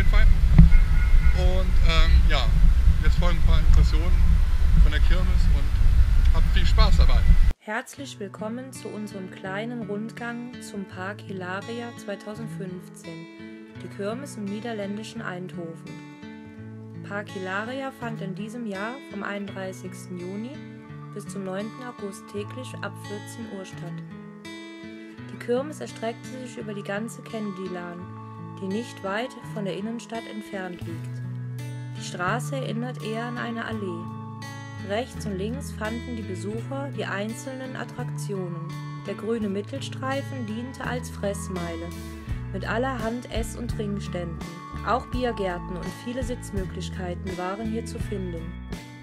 jeden Fall. Und ähm, ja, jetzt folgen ein paar Impressionen von der Kirmes und habt viel Spaß dabei. Herzlich willkommen zu unserem kleinen Rundgang zum Park Hilaria 2015, die Kirmes im niederländischen Eindhoven. Park Hilaria fand in diesem Jahr vom 31. Juni bis zum 9. August täglich ab 14 Uhr statt. Die Kirmes erstreckte sich über die ganze Kennedy-Lahn, die nicht weit von der Innenstadt entfernt liegt. Die Straße erinnert eher an eine Allee. Rechts und links fanden die Besucher die einzelnen Attraktionen. Der grüne Mittelstreifen diente als Fressmeile mit allerhand Ess- und Trinkständen. Auch Biergärten und viele Sitzmöglichkeiten waren hier zu finden.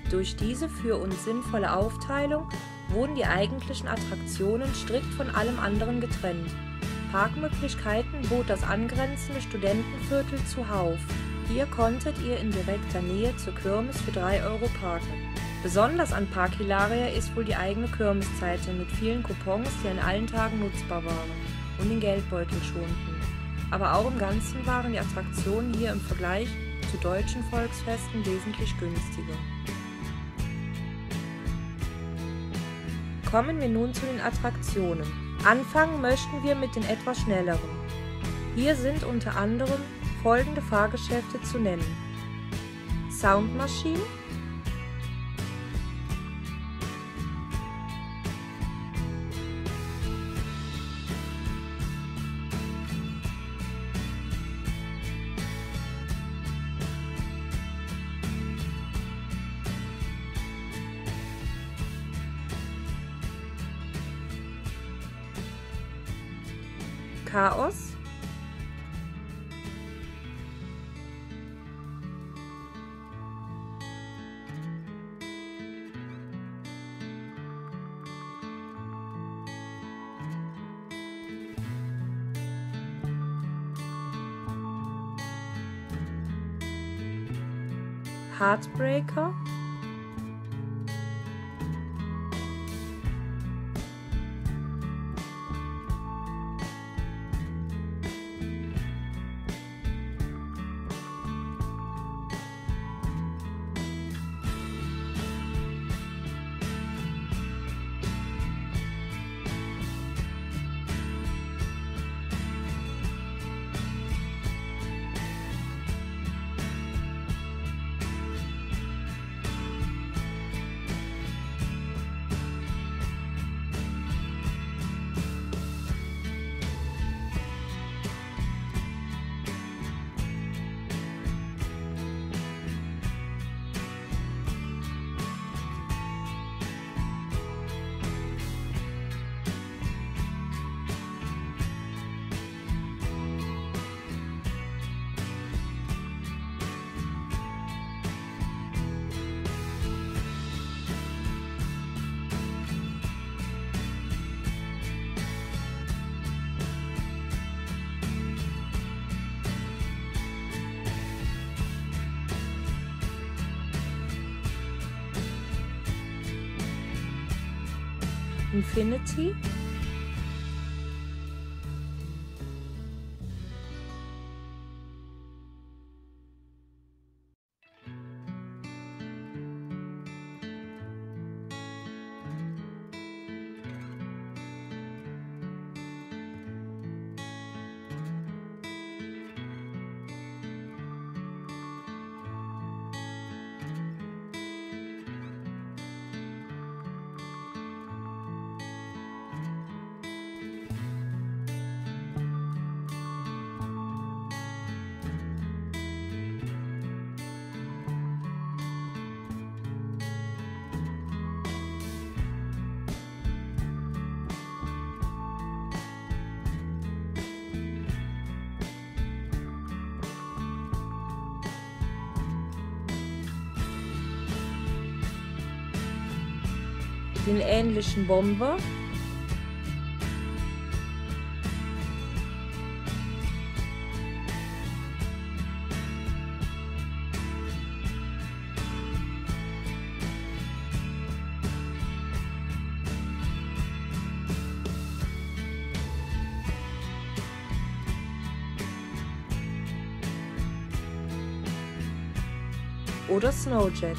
Durch diese für uns sinnvolle Aufteilung wurden die eigentlichen Attraktionen strikt von allem anderen getrennt. Parkmöglichkeiten bot das angrenzende Studentenviertel zuhauf. Hier konntet ihr in direkter Nähe zur Kirmes für 3 Euro parken. Besonders an Park Hilaria ist wohl die eigene Kirmesseite mit vielen Coupons, die an allen Tagen nutzbar waren und den Geldbeutel schonten. Aber auch im Ganzen waren die Attraktionen hier im Vergleich zu deutschen Volksfesten wesentlich günstiger. Kommen wir nun zu den Attraktionen. Anfangen möchten wir mit den etwas schnelleren. Hier sind unter anderem folgende Fahrgeschäfte zu nennen. Soundmaschine, Chaos, Heartbreaker, Infinity, den ähnlichen Bomber. oder Snowjet.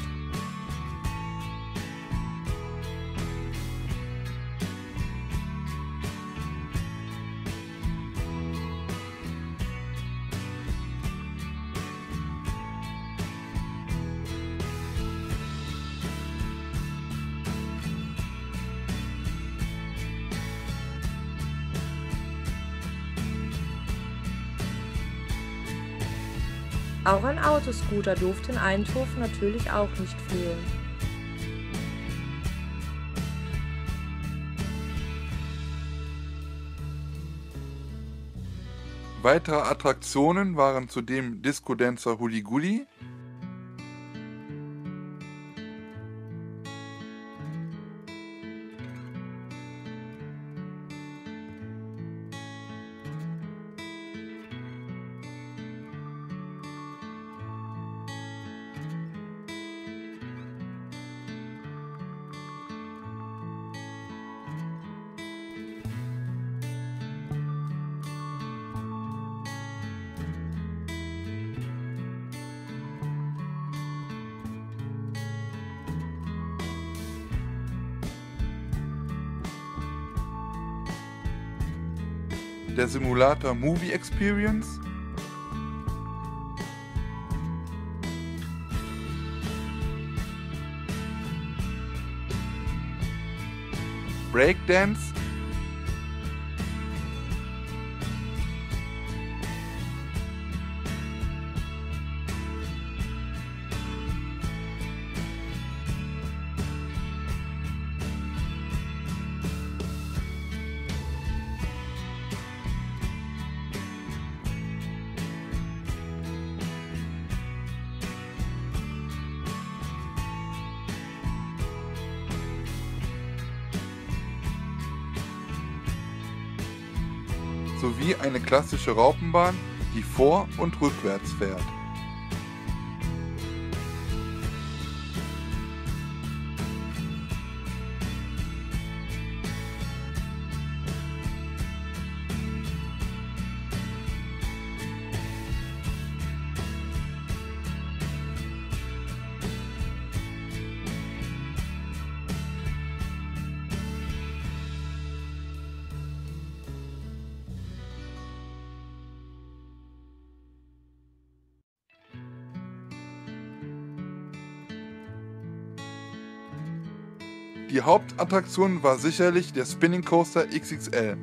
Auch ein Autoscooter durfte in Eindhoven natürlich auch nicht fehlen. Weitere Attraktionen waren zudem Disco Dancer der Simulator Movie Experience, Breakdance, sowie eine klassische Raupenbahn, die vor- und rückwärts fährt. Die Hauptattraktion war sicherlich der Spinning Coaster XXL.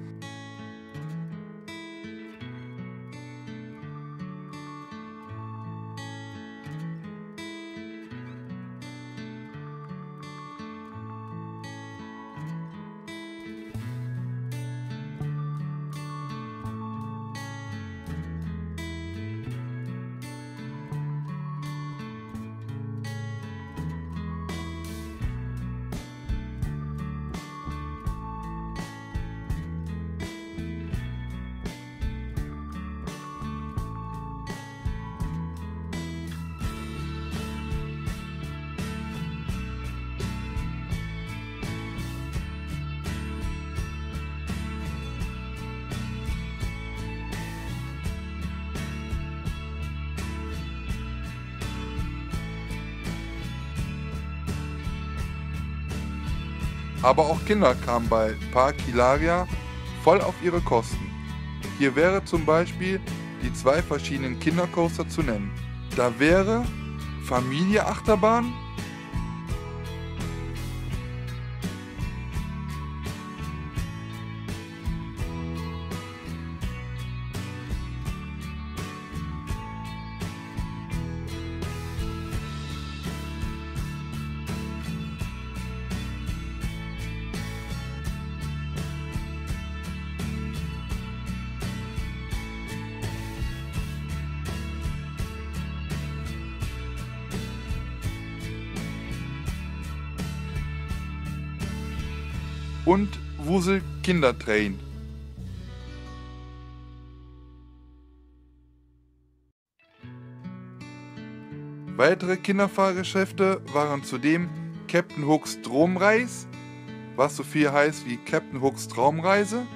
Aber auch Kinder kamen bei Park Hilaria voll auf ihre Kosten. Hier wäre zum Beispiel die zwei verschiedenen Kindercoaster zu nennen. Da wäre Familie Achterbahn und Wusel Kindertrain. Weitere Kinderfahrgeschäfte waren zudem Captain Hooks Stromreis, was so viel heißt wie Captain Hooks Traumreise,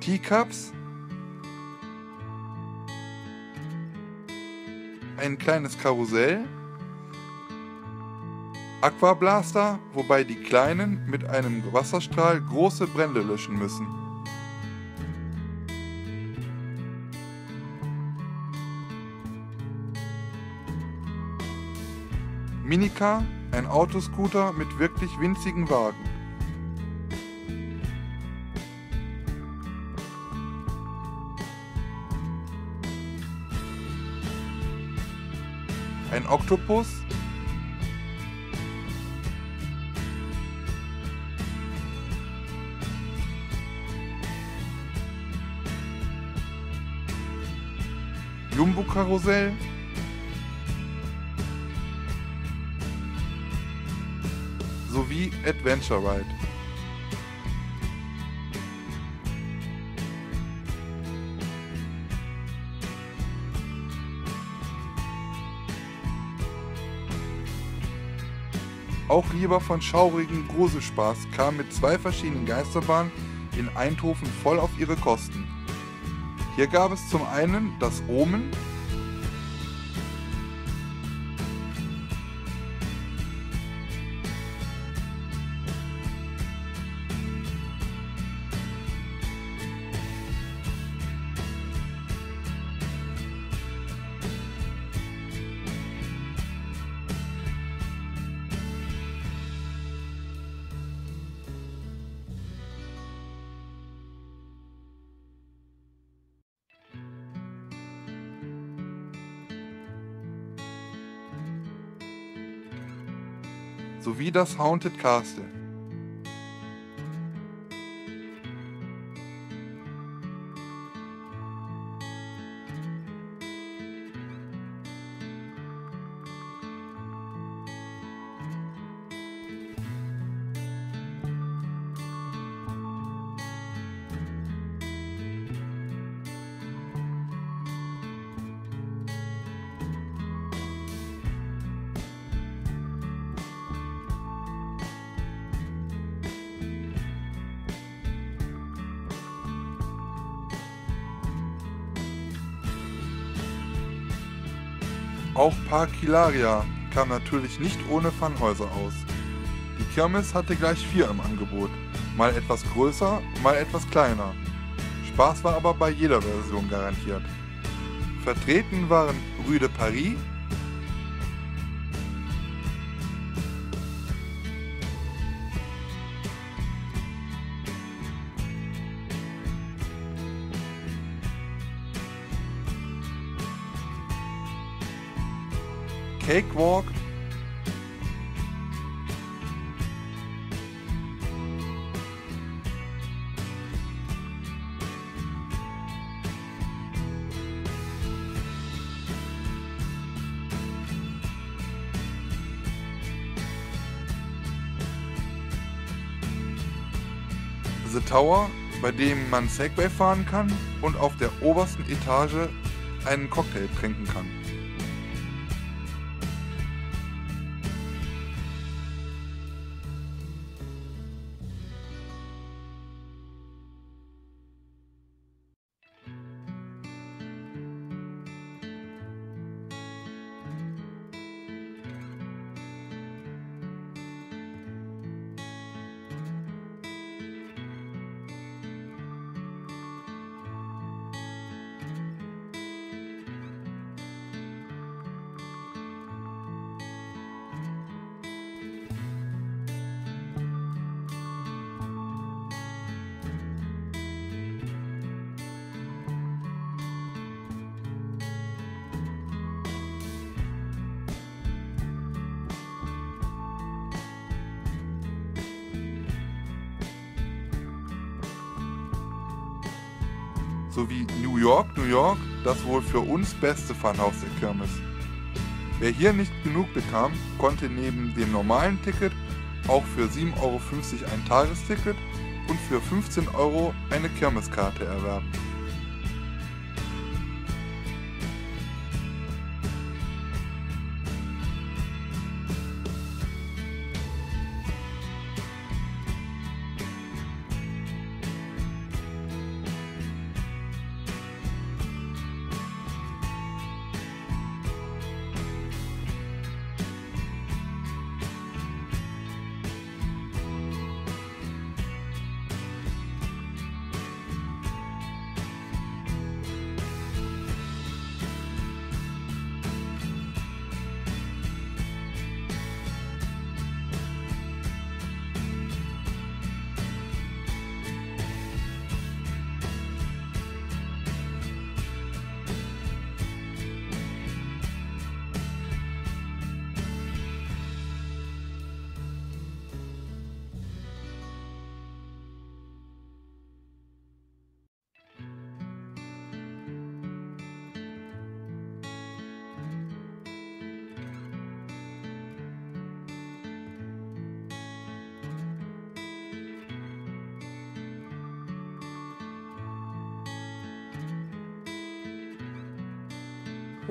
Teacups, ein kleines Karussell, Aquablaster, wobei die Kleinen mit einem Wasserstrahl große Brände löschen müssen. Minicar, ein Autoscooter mit wirklich winzigen Wagen. Ein Oktopus, Jumbo-Karussell, sowie Adventure Ride. Auch lieber von schaurigen Gruselspaß kam mit zwei verschiedenen Geisterbahnen in Eindhoven voll auf ihre Kosten. Hier gab es zum einen das Omen, sowie das Haunted Castle. Auch Park Hilaria kam natürlich nicht ohne Fanhäuser aus. Die Kirmes hatte gleich vier im Angebot, mal etwas größer, mal etwas kleiner. Spaß war aber bei jeder Version garantiert. Vertreten waren Rue de Paris, Cakewalk. The Tower, bei dem man Segway fahren kann und auf der obersten Etage einen Cocktail trinken kann. Sowie New York, New York, das wohl für uns beste Funhaus der Kirmes. Wer hier nicht genug bekam, konnte neben dem normalen Ticket auch für 7,50 Euro ein Tagesticket und für 15 Euro eine Kirmeskarte erwerben.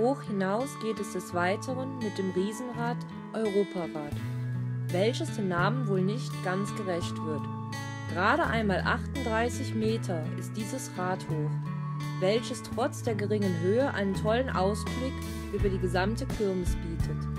Hoch hinaus geht es des Weiteren mit dem Riesenrad Europarad, welches dem Namen wohl nicht ganz gerecht wird. Gerade einmal 38 Meter ist dieses Rad hoch, welches trotz der geringen Höhe einen tollen Ausblick über die gesamte Kirmes bietet.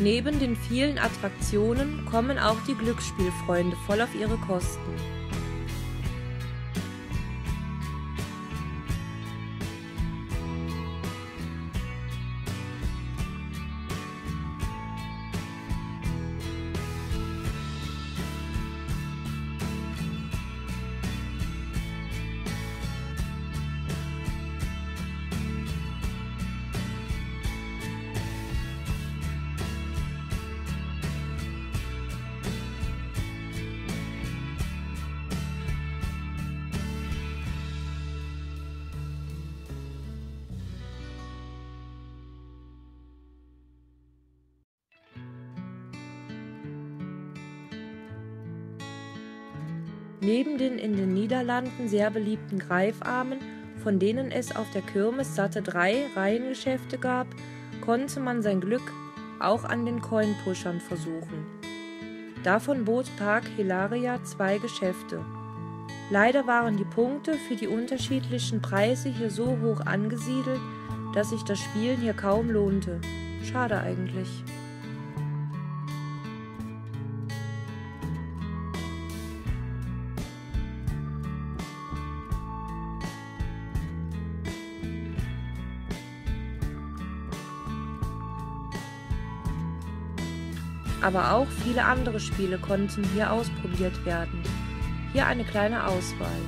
Neben den vielen Attraktionen kommen auch die Glücksspielfreunde voll auf ihre Kosten. Neben den in den Niederlanden sehr beliebten Greifarmen, von denen es auf der Kirmes satte drei Reihengeschäfte gab, konnte man sein Glück auch an den Coinpushern versuchen. Davon bot Park Hilaria zwei Geschäfte. Leider waren die Punkte für die unterschiedlichen Preise hier so hoch angesiedelt, dass sich das Spielen hier kaum lohnte. Schade eigentlich. Aber auch viele andere Spiele konnten hier ausprobiert werden. Hier eine kleine Auswahl.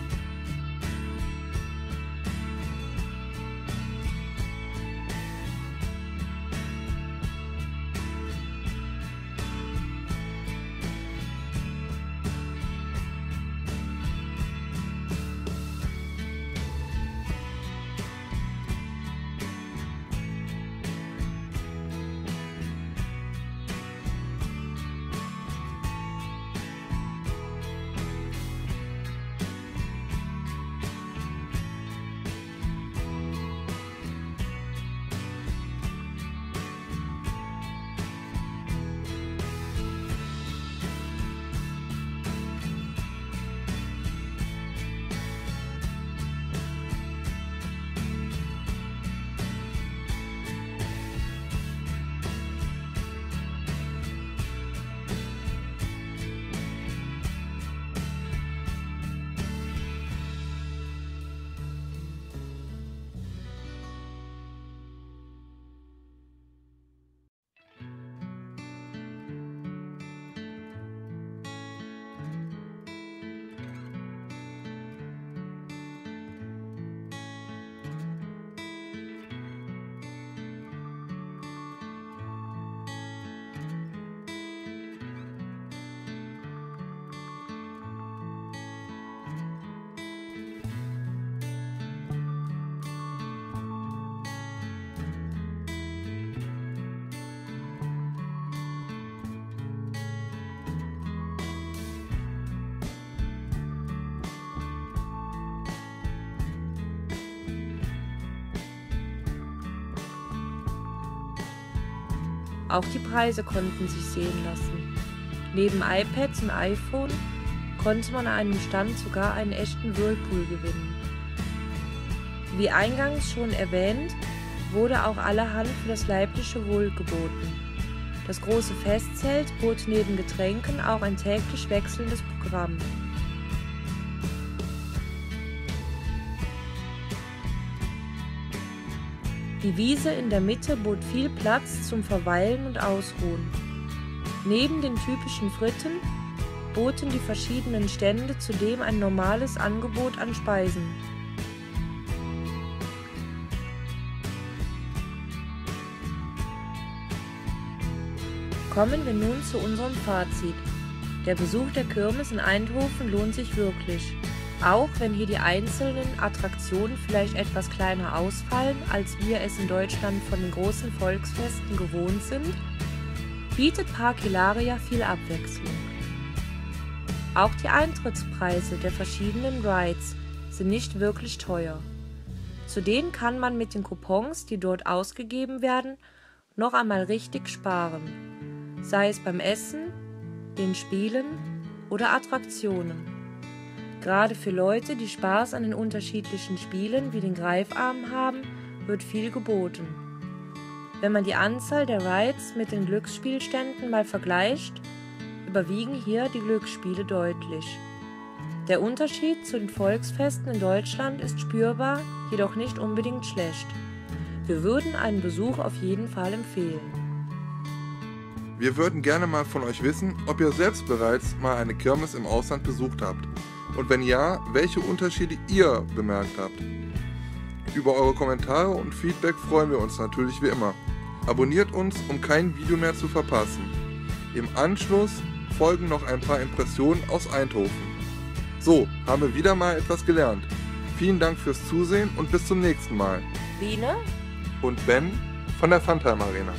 Auch die Preise konnten sich sehen lassen. Neben iPads und iPhone konnte man an einem Stand sogar einen echten Whirlpool gewinnen. Wie eingangs schon erwähnt, wurde auch allerhand für das leibliche Wohl geboten. Das große Festzelt bot neben Getränken auch ein täglich wechselndes Programm. Die Wiese in der Mitte bot viel Platz zum Verweilen und Ausruhen. Neben den typischen Fritten boten die verschiedenen Stände zudem ein normales Angebot an Speisen. Kommen wir nun zu unserem Fazit. Der Besuch der Kirmes in Eindhoven lohnt sich wirklich. Auch wenn hier die einzelnen Attraktionen vielleicht etwas kleiner ausfallen, als wir es in Deutschland von den großen Volksfesten gewohnt sind, bietet Park Hilaria viel Abwechslung. Auch die Eintrittspreise der verschiedenen Rides sind nicht wirklich teuer. Zudem kann man mit den Coupons, die dort ausgegeben werden, noch einmal richtig sparen sei es beim Essen, den Spielen oder Attraktionen. Gerade für Leute, die Spaß an den unterschiedlichen Spielen wie den Greifarm haben, wird viel geboten. Wenn man die Anzahl der Rides mit den Glücksspielständen mal vergleicht, überwiegen hier die Glücksspiele deutlich. Der Unterschied zu den Volksfesten in Deutschland ist spürbar, jedoch nicht unbedingt schlecht. Wir würden einen Besuch auf jeden Fall empfehlen. Wir würden gerne mal von euch wissen, ob ihr selbst bereits mal eine Kirmes im Ausland besucht habt. Und wenn ja, welche Unterschiede ihr bemerkt habt. Über eure Kommentare und Feedback freuen wir uns natürlich wie immer. Abonniert uns, um kein Video mehr zu verpassen. Im Anschluss folgen noch ein paar Impressionen aus Eindhoven. So, haben wir wieder mal etwas gelernt. Vielen Dank fürs Zusehen und bis zum nächsten Mal. Line und Ben von der Funtime Arena.